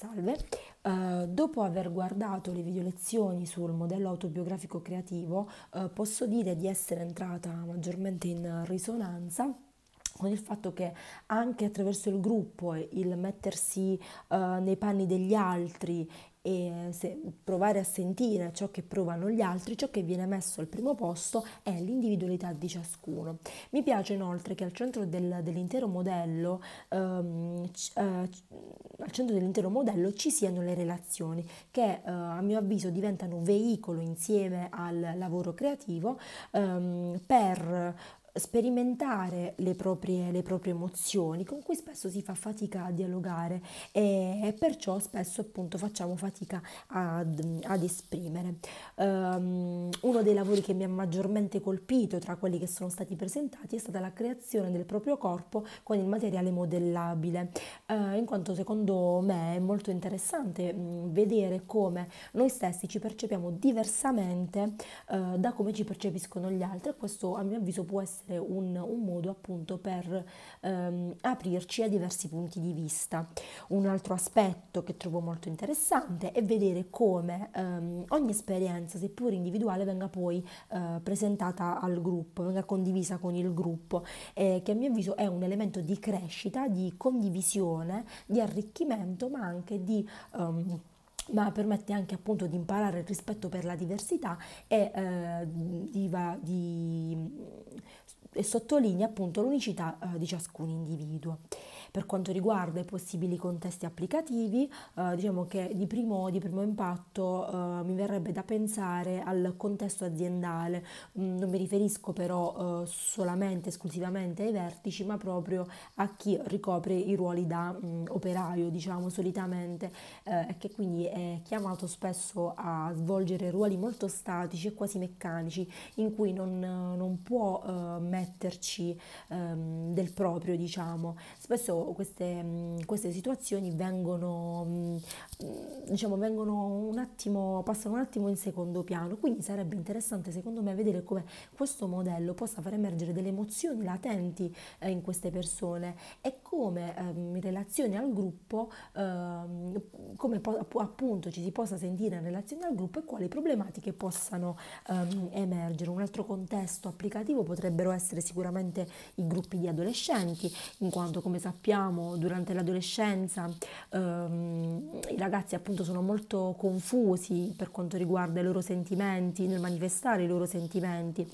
Salve, uh, dopo aver guardato le video lezioni sul modello autobiografico creativo, uh, posso dire di essere entrata maggiormente in risonanza con il fatto che anche attraverso il gruppo, il mettersi uh, nei panni degli altri e se, provare a sentire ciò che provano gli altri, ciò che viene messo al primo posto è l'individualità di ciascuno. Mi piace inoltre che al centro del, dell'intero modello, um, uh, al centro dell'intero modello ci siano le relazioni che uh, a mio avviso diventano veicolo insieme al lavoro creativo um, per sperimentare le proprie, le proprie, emozioni con cui spesso si fa fatica a dialogare e, perciò spesso appunto facciamo fatica ad, ad esprimere. Um, uno dei lavori che mi ha maggiormente colpito tra quelli che sono stati presentati è stata la creazione del proprio corpo con il materiale modellabile, uh, in quanto secondo me è molto interessante um, vedere come noi stessi ci percepiamo diversamente uh, da come ci percepiscono gli altri e questo a mio avviso può essere essere un, un modo appunto per ehm, aprirci a diversi punti di vista. Un altro aspetto che trovo molto interessante è vedere come ehm, ogni esperienza, seppur individuale, venga poi eh, presentata al gruppo, venga condivisa con il gruppo, eh, che a mio avviso è un elemento di crescita, di condivisione, di arricchimento, ma anche di... Um, ma permette anche appunto di imparare il rispetto per la diversità e eh, di, di, e sottolinea appunto l'unicità eh, di ciascun individuo. Per quanto riguarda i possibili contesti applicativi, eh, diciamo che di primo, di primo impatto eh, mi verrebbe da pensare al contesto aziendale, mm, non mi riferisco però eh, solamente, esclusivamente ai vertici, ma proprio a chi ricopre i ruoli da mm, operaio, diciamo solitamente, eh, e che quindi è chiamato spesso a svolgere ruoli molto statici e quasi meccanici, in cui non, non può eh, metterci ehm, del proprio, diciamo. Spesso queste, mm, queste situazioni vengono, mm, diciamo, vengono un attimo, passano un attimo in secondo piano, quindi sarebbe interessante secondo me vedere come questo modello possa far emergere delle emozioni latenti eh, in queste persone e come eh, in relazione al gruppo, eh, come po- appunto ci si possa sentire in relazione al gruppo e quali problematiche possano ehm, emergere. Un altro contesto applicativo potrebbero essere sicuramente i gruppi di adolescenti, in quanto come sappiamo sappiamo durante l'adolescenza ehm, i ragazzi appunto sono molto confusi per quanto riguarda i loro sentimenti, nel manifestare i loro sentimenti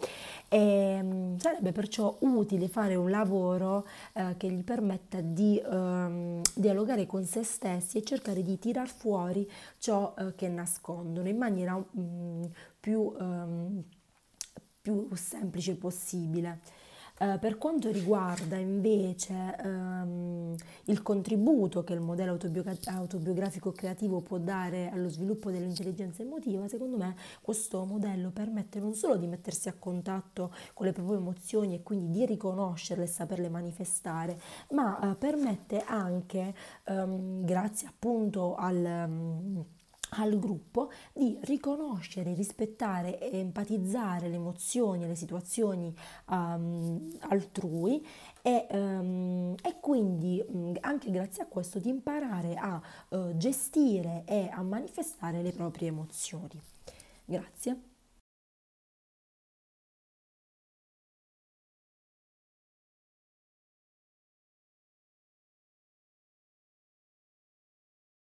e ehm, sarebbe perciò utile fare un lavoro eh, che gli permetta di ehm, dialogare con se stessi e cercare di tirar fuori ciò eh, che nascondono in maniera mh, mm, più, ehm, più semplice possibile. Eh, per quanto riguarda invece ehm, il contributo che il modello autobiogra- autobiografico creativo può dare allo sviluppo dell'intelligenza emotiva, secondo me questo modello permette non solo di mettersi a contatto con le proprie emozioni e quindi di riconoscerle e saperle manifestare, ma eh, permette anche, ehm, grazie appunto al... Um, al gruppo di riconoscere, rispettare e empatizzare le emozioni e le situazioni um, altrui e, um, e quindi um, anche grazie a questo di imparare a uh, gestire e a manifestare le proprie emozioni. Grazie.